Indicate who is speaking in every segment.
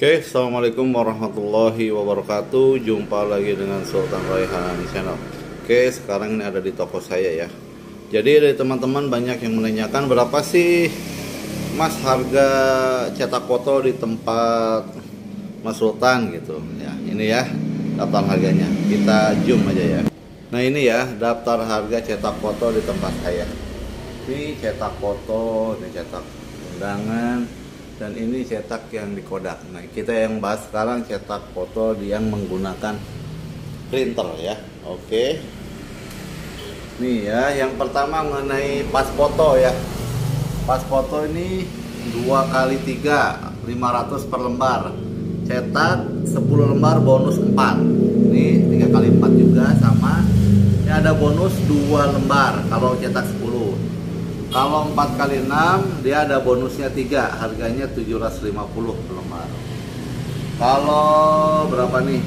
Speaker 1: Oke, Assalamualaikum warahmatullahi wabarakatuh. Jumpa lagi dengan Sultan Raihan Channel. Oke, sekarang ini ada di toko saya ya. Jadi dari teman-teman banyak yang menanyakan Berapa sih Mas harga cetak foto di tempat Mas Sultan? Gitu. Ya Ini ya daftar harganya. Kita zoom aja ya. Nah ini ya daftar harga cetak foto di tempat saya. Ini cetak foto, ini cetak undangan dan ini cetak yang di Kodak. Nah, kita yang bahas sekarang cetak foto yang menggunakan printer ya. Oke. Nih ya, yang pertama mengenai pas foto ya. Pas foto ini 2 kali 3 500 per lembar. Cetak 10 lembar bonus 4. Ini 3 kali 4 juga sama. Ini ada bonus 2 lembar kalau cetak 10 kalau 4 kali 6 dia ada bonusnya 3, harganya 750 per lembar. Kalau berapa nih?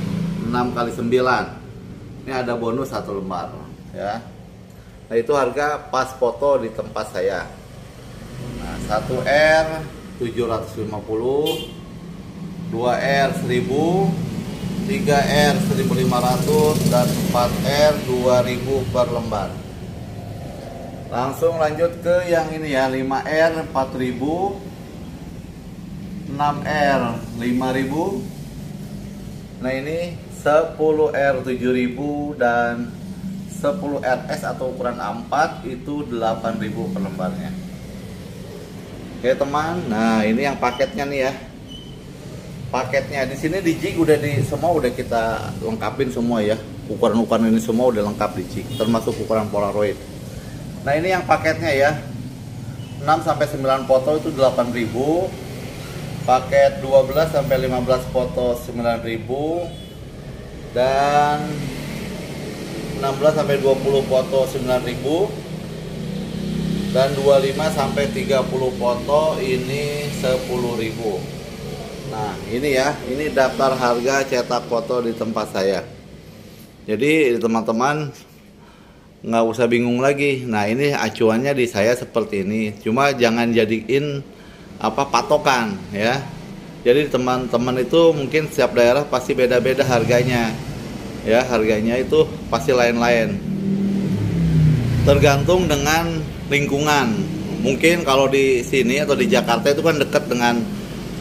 Speaker 1: 6 kali 9. Ini ada bonus 1 lembar ya. Nah, itu harga pas foto di tempat saya. Nah, 1R 750, 2R 1000, 3R 1500 dan 4R 2000 per lembar. Langsung lanjut ke yang ini ya 5R 4000 6R 5000 Nah ini 10R 7000 dan 10RS atau ukuran A4 itu 8000 per lembarnya. Oke teman, nah ini yang paketnya nih ya. Paketnya di sini di jig udah di semua udah kita lengkapin semua ya. Ukuran-ukuran ini semua udah lengkap di jig termasuk ukuran polaroid Nah ini yang paketnya ya. 6 sampai 9 foto itu 8000 Paket 12 sampai 15 foto 9000 Dan 16 sampai 20 foto 9000 Dan 25 sampai 30 foto ini 10000 Nah ini ya. Ini daftar harga cetak foto di tempat saya. Jadi teman-teman nggak usah bingung lagi. Nah ini acuannya di saya seperti ini. Cuma jangan jadiin apa patokan ya. Jadi teman-teman itu mungkin setiap daerah pasti beda-beda harganya. Ya harganya itu pasti lain-lain. Tergantung dengan lingkungan. Mungkin kalau di sini atau di Jakarta itu kan dekat dengan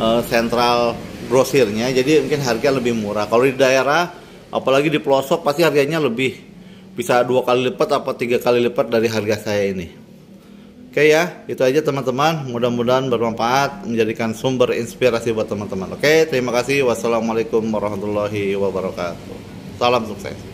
Speaker 1: uh, sentral grosirnya, jadi mungkin harga lebih murah. Kalau di daerah, apalagi di pelosok pasti harganya lebih bisa dua kali lipat atau tiga kali lipat dari harga saya ini. Oke ya itu aja teman-teman. Mudah-mudahan bermanfaat menjadikan sumber inspirasi buat teman-teman. Oke terima kasih. Wassalamualaikum warahmatullahi wabarakatuh. Salam sukses